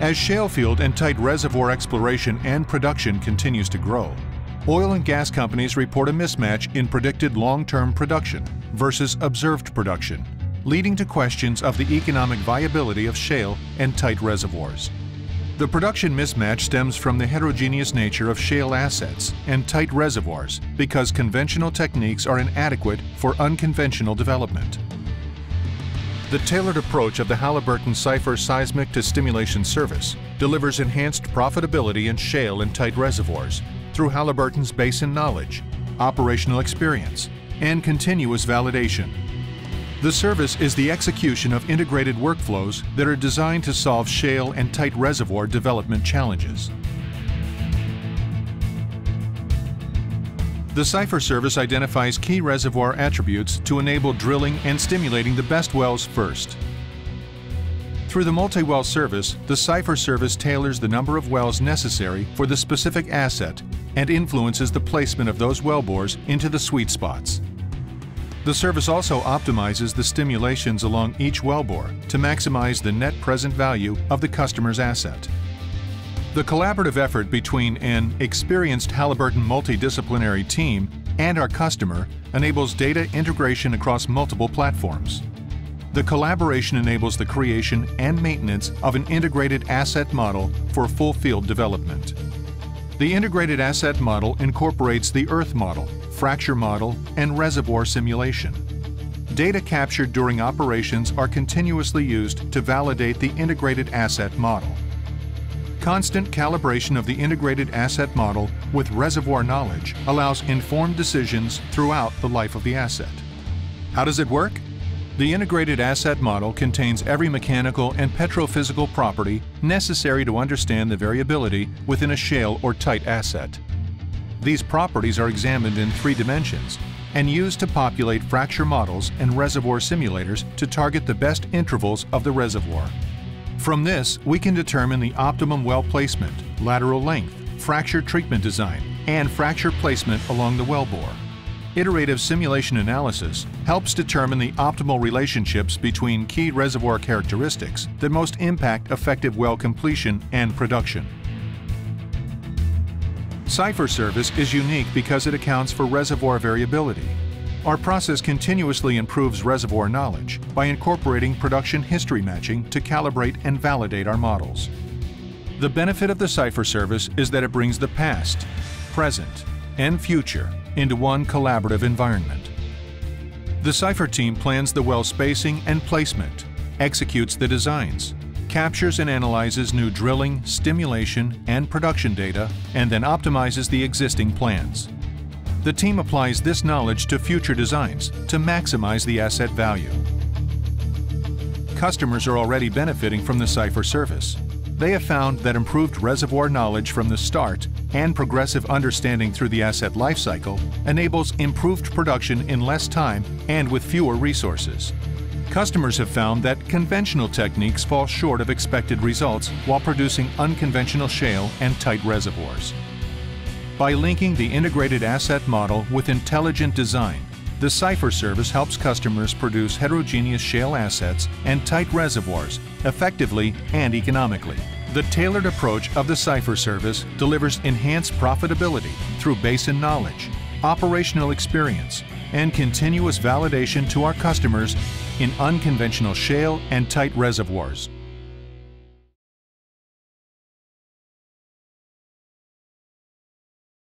As shale field and tight reservoir exploration and production continues to grow, oil and gas companies report a mismatch in predicted long-term production versus observed production, leading to questions of the economic viability of shale and tight reservoirs. The production mismatch stems from the heterogeneous nature of shale assets and tight reservoirs because conventional techniques are inadequate for unconventional development. The tailored approach of the Halliburton Cypher Seismic to Stimulation Service delivers enhanced profitability in shale and tight reservoirs through Halliburton's basin knowledge, operational experience, and continuous validation. The service is the execution of integrated workflows that are designed to solve shale and tight reservoir development challenges. The Cypher service identifies key reservoir attributes to enable drilling and stimulating the best wells first. Through the multi-well service, the Cypher service tailors the number of wells necessary for the specific asset and influences the placement of those wellbores into the sweet spots. The service also optimizes the stimulations along each wellbore to maximize the net present value of the customer's asset. The collaborative effort between an experienced Halliburton multidisciplinary team and our customer enables data integration across multiple platforms. The collaboration enables the creation and maintenance of an integrated asset model for full field development. The integrated asset model incorporates the earth model, fracture model, and reservoir simulation. Data captured during operations are continuously used to validate the integrated asset model. Constant calibration of the integrated asset model with reservoir knowledge allows informed decisions throughout the life of the asset. How does it work? The integrated asset model contains every mechanical and petrophysical property necessary to understand the variability within a shale or tight asset. These properties are examined in three dimensions and used to populate fracture models and reservoir simulators to target the best intervals of the reservoir. From this, we can determine the optimum well placement, lateral length, fracture treatment design, and fracture placement along the wellbore. Iterative simulation analysis helps determine the optimal relationships between key reservoir characteristics that most impact effective well completion and production. Cypher service is unique because it accounts for reservoir variability, our process continuously improves reservoir knowledge by incorporating production history matching to calibrate and validate our models. The benefit of the Cypher service is that it brings the past, present, and future into one collaborative environment. The Cypher team plans the well spacing and placement, executes the designs, captures and analyzes new drilling, stimulation, and production data, and then optimizes the existing plans. The team applies this knowledge to future designs to maximize the asset value. Customers are already benefiting from the Cypher service. They have found that improved reservoir knowledge from the start and progressive understanding through the asset lifecycle enables improved production in less time and with fewer resources. Customers have found that conventional techniques fall short of expected results while producing unconventional shale and tight reservoirs. By linking the integrated asset model with intelligent design, the Cypher service helps customers produce heterogeneous shale assets and tight reservoirs effectively and economically. The tailored approach of the Cypher service delivers enhanced profitability through basin knowledge, operational experience, and continuous validation to our customers in unconventional shale and tight reservoirs.